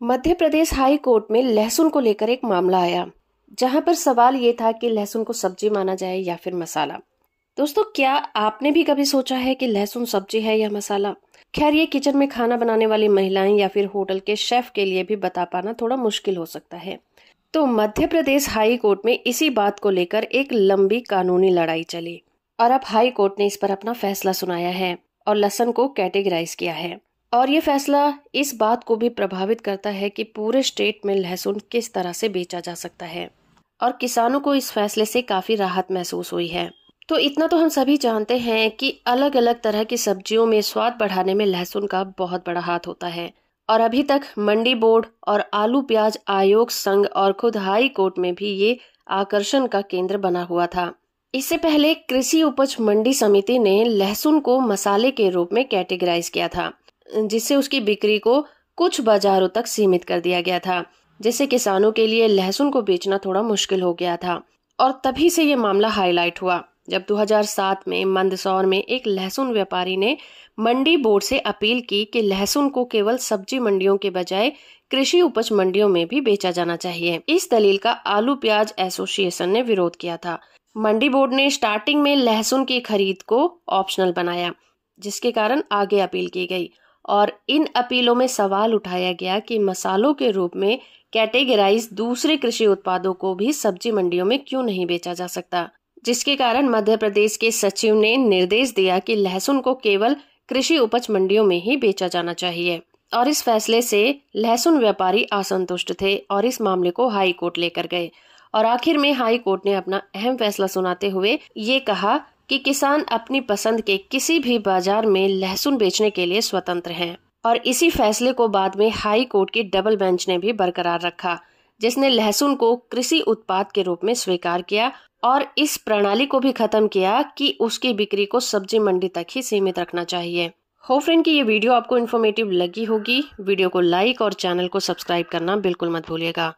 Madhya Pradesh high court में लहसुन को लेकर एक मामला आया, जहाँ पर सवाल ये था कि लहसुन को सब्ज़ी माना जाए या फिर मसाला। दोस्तों, क्या आपने भी कभी सोचा है कि लहसुन सब्ज़ी है या मसाला? खैर, ये किचन में खाना बनाने वाली महिलाएँ या फिर होटल के शेफ के लिए भी बता पाना थोड़ा मुश्किल हो सकता है। तो मध्य प्रदेश हाई कोर्ट में इसी बात को लेकर एक लंबी कानूनी लड़ाई चली, और अब हाई कोर्ट ने इस पर अपना फैसला सुनाया है और लहसन को कैटेगराइज किया है। और ये फैसला इस बात को भी प्रभावित करता है कि पूरे स्टेट में लहसुन किस तरह से बेचा जा सकता है। और किसानों को इस फैसले से काफ़ी राहत महसूस हुई है। तो इतना तो हम सभी जानते हैं कि अलग अलग तरह की सब्जियों में स्वाद बढ़ाने में लहसुन का बहुत बड़ा हाथ होता है। और अभी तक मंडी बोर्ड और आलू प्याज आयोग संघ और खुद हाई कोर्ट में भी ये आकर्षण का केंद्र बना हुआ था। इससे पहले कृषि उपज मंडी समिति ने लहसुन को मसाले के रूप में कैटेगराइज किया था। जिससे उसकी बिक्री को कुछ बाजारों तक सीमित कर दिया गया था, जिससे किसानों के लिए लहसुन को बेचना थोड़ा मुश्किल हो गया था। और तभी से ये मामला हाईलाइट हुआ, जब 2007 में मंदसौर में एक लहसुन व्यापारी ने मंडी बोर्ड से अपील की कि लहसुन को केवल सब्ज़ी मंडियों के बजाय कृषि उपज मंडियों में भी बेचा जाना चाहिए। इस दलील का आलू प्याज एसोसिएशन ने विरोध किया था। मंडी बोर्ड ने स्टार्टिंग में लहसुन की खरीद को ऑप्शनल बनाया, जिसके कारण आगे अपील की गई। और इन अपीलों में सवाल उठाया गया कि मसालों के रूप में कैटेगराइज दूसरे कृषि उत्पादों को भी सब्ज़ी मंडियों में क्यों नहीं बेचा जा सकता? जिसके कारण मध्य प्रदेश के सचिव ने निर्देश दिया कि लहसुन को केवल कृषि उपज मंडियों में ही बेचा जाना चाहिए। और इस फैसले से लहसुन व्यापारी असंतुष्ट थे और इस मामले को हाई कोर्ट लेकर गए। और आखिर में हाई कोर्ट ने अपना अहम फैसला सुनाते हुए ये कहा कि किसान अपनी पसंद के किसी भी बाज़ार में लहसुन बेचने के लिए स्वतंत्र हैं। और इसी फैसले को बाद में हाई कोर्ट की डबल बेंच ने भी बरकरार रखा, जिसने लहसुन को कृषि उत्पाद के रूप में स्वीकार किया और इस प्रणाली को भी खत्म किया कि उसकी बिक्री को सब्ज़ी मंडी तक ही सीमित रखना चाहिए। हो फ्रेंड की ये वीडियो आपको इन्फॉर्मेटिव लगी होगी। वीडियो को लाइक और चैनल को सब्सक्राइब करना बिल्कुल मत भूलिएगा।